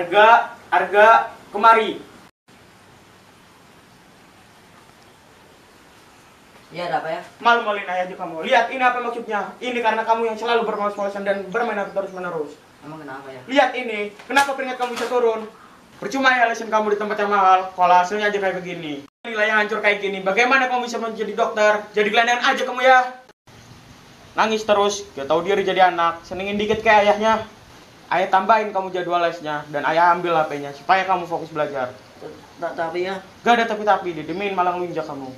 Arga, Arga, kemari. Iya, ada apa ya? Malu-maluin ayah aja kamu. Lihat, ini apa maksudnya? Ini karena kamu yang selalu bermalas-malasan dan bermain aku terus-menerus. Emang kenapa ya? Lihat ini, kenapa peringkat kamu bisa turun? Percuma ya lesson kamu di tempat yang mahal, kalau hasilnya aja kayak begini. Nilai yang hancur kayak gini, bagaimana kamu bisa menjadi dokter? Jadi gelandangan aja kamu ya. Nangis terus, gak tahu diri jadi anak, senengin dikit kayak ayahnya. Ayah tambahin kamu jadwal lesnya, dan ayah ambil HP-nya, supaya kamu fokus belajar. Tak tapi ya. Gak ada tapi-tapi, didemin malah ngelunjak kamu.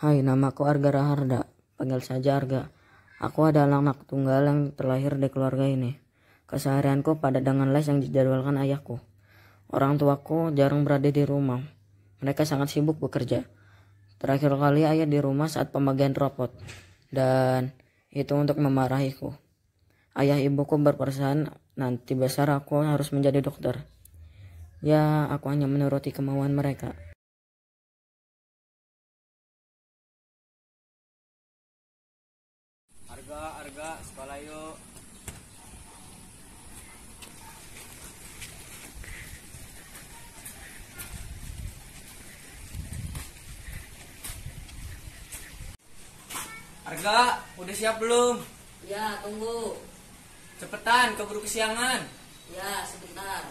Hai, namaku Arga Raharda. Panggil saja Arga. Aku adalah anak tunggal yang terlahir di keluarga ini. Keseharianku pada dengan les yang dijadwalkan ayahku. Orang tuaku jarang berada di rumah. Mereka sangat sibuk bekerja. Terakhir kali ayah di rumah saat pembagian rapot. Dan itu untuk memarahiku. Ayah ibuku berpesan nanti besar aku harus menjadi dokter. Ya, aku hanya menuruti kemauan mereka. Arga, Arga, sekolah yuk. Arga, udah siap belum? Ya, tunggu. Cepetan, keburu kesiangan. Ya, sebentar.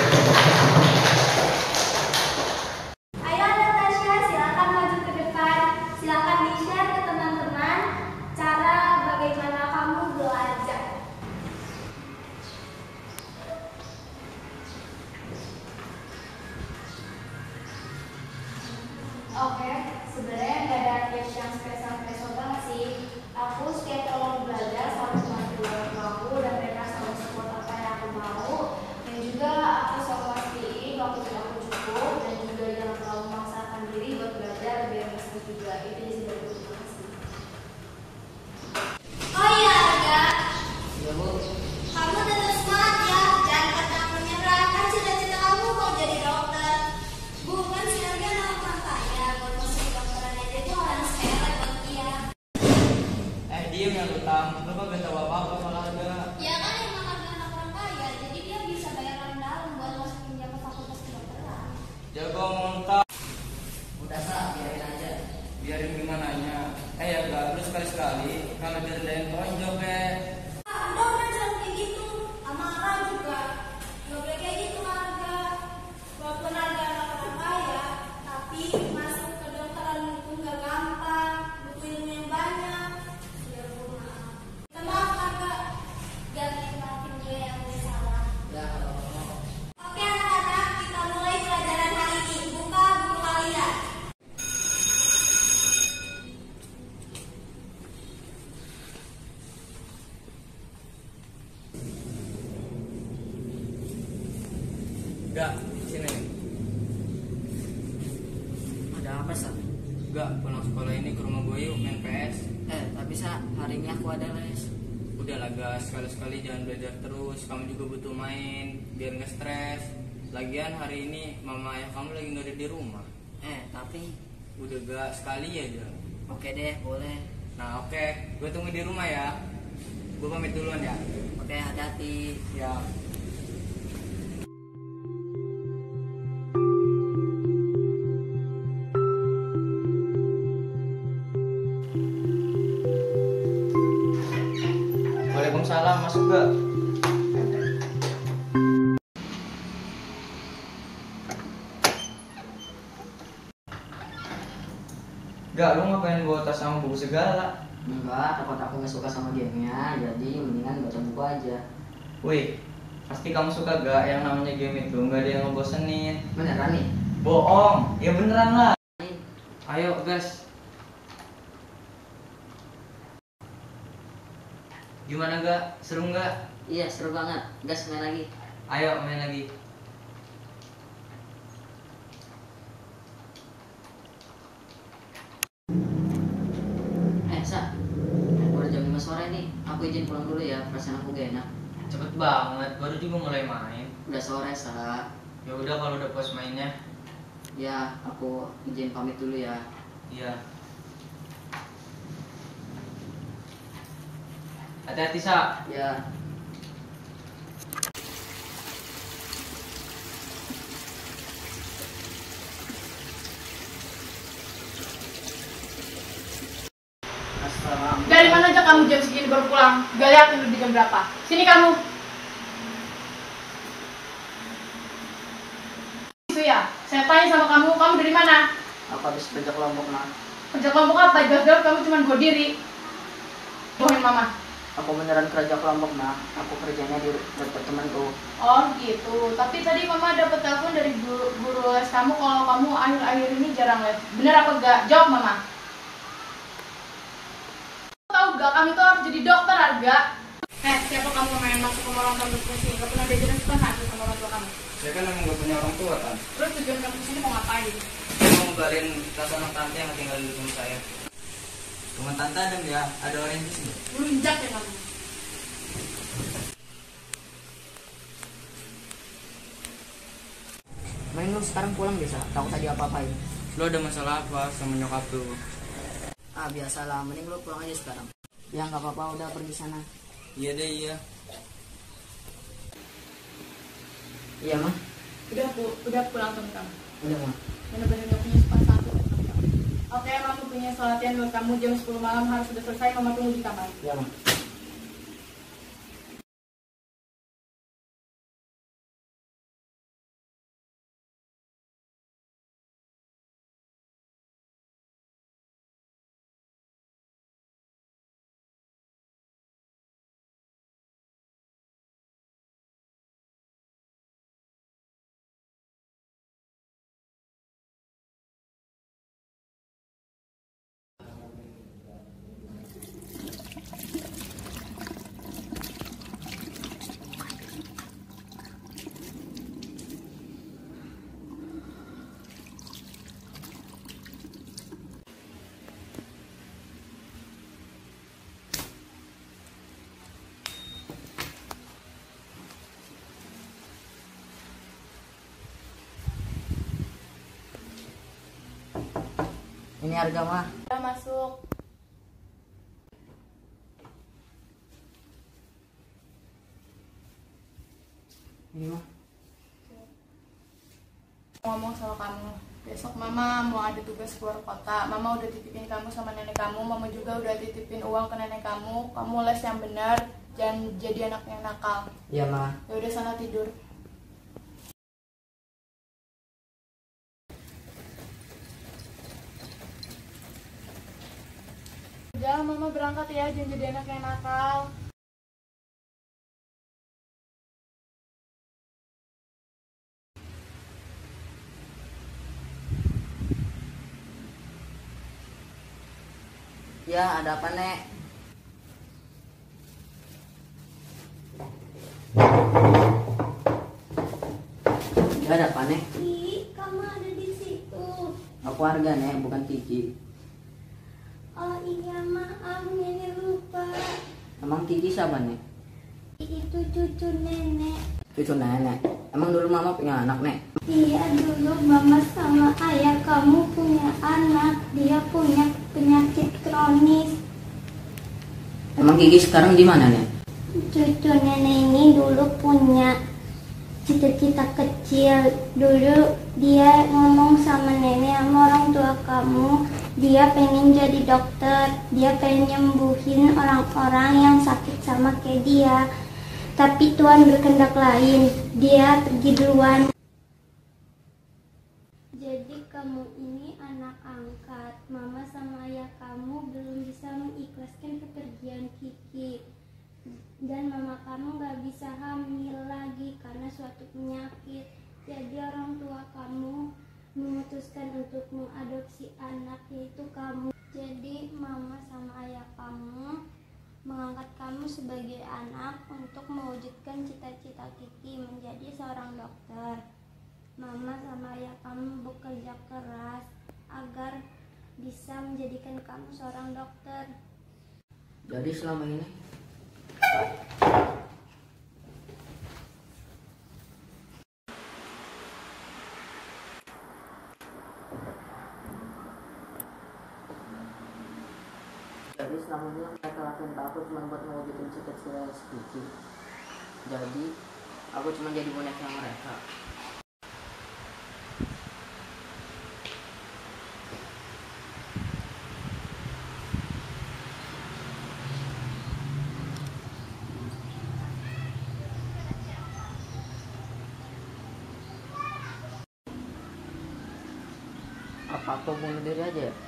Thank you. Jago ngomong tam. Udah sah, biarin aja. Biarin gimana nya. Eh ya gak, lu sekali-sekali. Kalau direndahin tonjok eh. Ah, udah udah jangan kayak gitu. Amarah juga. Gak boleh kayak gitu Arga. Walaupun Arga anak orang kaya, tapi masuk ke kedokteran itu gak gampang. Butuh ilmu yang banyak. Ya maaf. Minta maaf Arga. Jangan maafin dia yang udah salah. Ya, kalau mau. Oke anak-anak, kita mulai pelajaran hari ini. Buka buku kalian. Gak, sini. Ada apa, Sa? Gak, pulang sekolah ini ke rumah gue yuk main PS. Eh, tapi Sa, hari ini aku ada les. Udah lah gas, sekali-sekali jangan belajar terus. Kamu juga butuh main, biar nggak stres. Lagian hari ini mama ayah kamu lagi nggak ada di rumah. Eh, tapi Udah gak sekali aja. oke deh, boleh. Nah oke, gue tunggu di rumah ya. Gue pamit duluan ya. Oke, hati-hati. Ya. Waalaikumsalam, masuk gak? Gak, lu ngapain bawa tas sama buku segala? Enggak, takut aku nggak suka sama gamenya, jadi mendingan baca buku aja. Wih, pasti kamu suka gak yang namanya game itu? Gak ada yang ngebosenin. Beneran nih? Bohong, ya beneran lah. Ayo, gas. Gimana gak? Seru gak? Iya, seru banget. Gas main lagi. Ayo main lagi. Eh, Sa. Udah jam 5 sore nih. Aku izin pulang dulu ya, perasaan aku gak enak. Cepet banget, baru juga mulai main. Udah sore, Sa. Ya udah kalau udah puas mainnya. Ya, aku izin pamit dulu ya. Iya. Hati-hati, Sa. Ya. Assalamualaikum. Dari mana aja segini baru pulang? Gak lihat ini udah jam berapa? Sini kamu. Itu ya. Saya tanya sama kamu, kamu dari mana? Aku habis kerja kelompok, nah. Kerja kelompok apa? Jelas-jelas kamu cuma gue diri. Bohongin mama. Aku beneran kerja kelompok, nah. Aku kerjanya di dekat temanku. Oh gitu. Tapi tadi mama dapat telepon dari guru, guru les kamu kalau kamu akhir-akhir ini jarang les. Bener apa enggak? Jawab mama. Tahu gak kamu tuh harus jadi dokter Arga? Eh, siapa kamu main masuk sama orang tua berfungsi? Gak pernah diajarin hati sama orang tua kamu. Saya kan emang gak punya orang tua kan. Terus tujuan kamu ke sini mau ngapain? Saya mau ngebalin tas anak tante yang tinggal di rumah saya. Rumah tante ada ya? Ada orang di sini. Melunjak ya kamu. Main lu sekarang pulang bisa, takut aja apa-apain. Lu ada masalah apa sama nyokap lu? Ah, biasalah. Mending lu pulang aja sekarang. Ya, nggak apa-apa. Udah pergi sana. Iya deh, iya. Iya, mah. Udah pu udah pulang temen kamu. Udah, mah. Bener-bener gak punya kamu. Oke, mama punya latihan buat kamu jam 10 malam harus sudah selesai. Mama tunggu di kamar. Iya, mah. Harga mah. Udah masuk. Ini mah. ngomong sama kamu besok mama mau ada tugas keluar kota mama udah titipin kamu sama nenek kamu mama juga udah titipin uang ke nenek kamu kamu les yang benar jangan jadi anak yang nakal Iya, mah. ya udah sana tidur udah mama berangkat ya jangan jadi anak yang nakal Ya, ada apa, Nek? Ya, ada apa, Nek? Ih, kamu ada di situ. Aku harga, Nek, bukan Kiki. Oh iya maaf, nenek lupa. Emang Kiki siapa, Nek? Itu cucu nenek. Cucu nenek. Emang dulu mama punya anak, Nek? Iya dulu mama sama ayah kamu punya anak. Dia punya penyakit kronis. Emang Kiki sekarang di mana, Nek? Cucu nenek ini dulu punya cita-cita kecil. Dulu dia ngomong sama nenek sama orang tua kamu. Dia pengen jadi dokter. Dia pengen nyembuhin orang-orang yang sakit sama kayak dia. Tapi Tuhan berkehendak lain. Dia pergi duluan. Jadi kamu ini anak angkat. Mama sama ayah kamu belum bisa mengikhlaskan kepergian Kiki. Dan mama kamu gak bisa hamil lagi karena suatu penyakit. Jadi orang tua kamu memutuskan untuk mengadopsi anak yaitu kamu. Jadi mama sama ayah kamu mengangkat kamu sebagai anak untuk mewujudkan cita-cita Kiki menjadi seorang dokter. Mama sama ayah kamu bekerja keras agar bisa menjadikan kamu seorang dokter. Jadi selama ini Jadi selama ini mereka lakuin ke aku cuma buat mewujudin cita-cita. Jadi aku cuma jadi boneka mereka. Apa aku bunuh diri aja ya?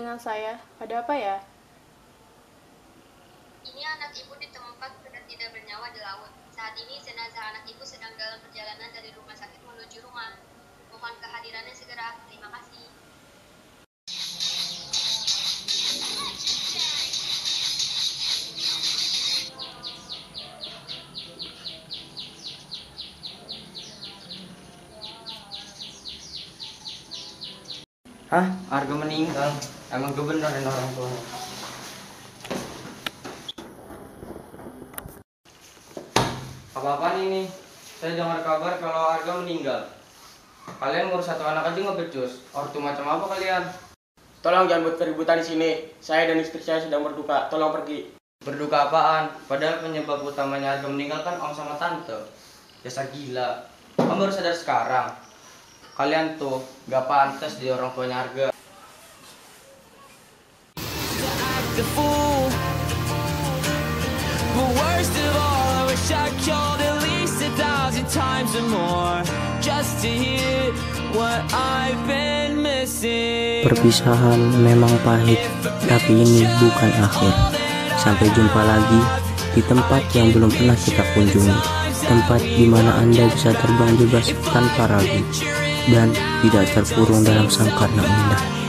dengan saya. Ada apa ya? Ini anak ibu ditemukan sudah tidak bernyawa di laut. Saat ini jenazah anak ibu sedang dalam perjalanan dari rumah sakit menuju rumah. Mohon kehadirannya segera. Terima kasih. Hah? Harga meninggal. Emang gue bener ini orang tua. Apa-apaan ini? Saya dengar kabar kalau harga meninggal. Kalian ngurus satu anak aja nggak becus. Ortu macam apa kalian? Tolong jangan buat keributan di sini. Saya dan istri saya sedang berduka. Tolong pergi. Berduka apaan? Padahal penyebab utamanya harga meninggal kan om sama tante. Dasar gila. Kamu baru sadar sekarang. Kalian tuh gak pantas di orang tuanya harga. A fool. But worst of all, I wish I killed at least a thousand times or more just to hear what I've been missing. Perpisahan memang pahit, tapi ini bukan akhir. Sampai jumpa lagi di tempat yang belum pernah kita kunjungi. Tempat di mana Anda bisa terbang bebas tanpa ragu dan tidak terkurung dalam sangkarna indah.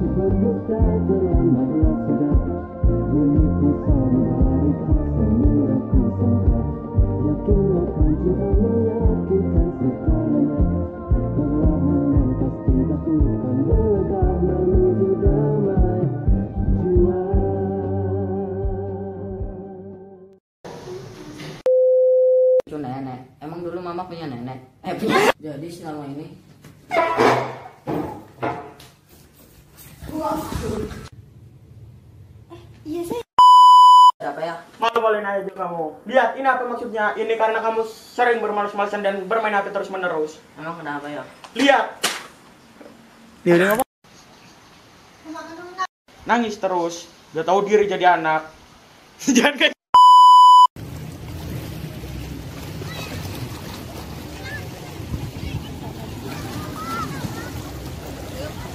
Itu nenek. Emang dulu mama punya nenek? Eh punya. Jadi selama ini Iya saya. apa ya? Malu-maluin aja kamu. Lihat, ini apa maksudnya? Ini karena kamu sering bermalas-malasan dan bermain HP terus-menerus. Emang kenapa ya? Lihat. Dia udah ngomong. Nangis terus. Udah tahu diri jadi anak. Jangan kayak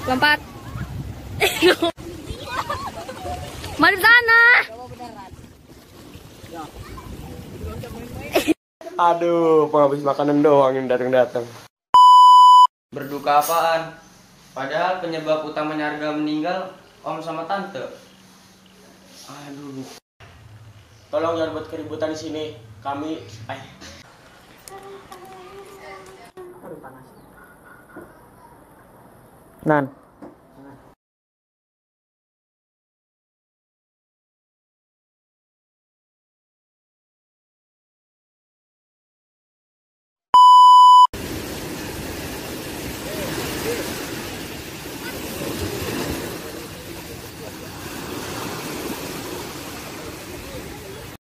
Lompat. Mari sana. Aduh, penghabis makanan doang yang datang-datang. Berduka apaan? Padahal penyebab utamanya harga meninggal om sama tante. Aduh. Tolong jangan buat keributan di sini. Kami eh Nan,